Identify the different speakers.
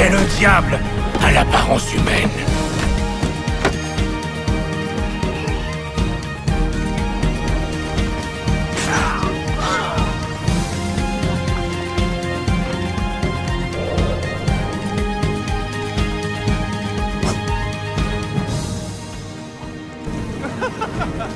Speaker 1: Et le diable a l'apparence humaine. Ha ha ha!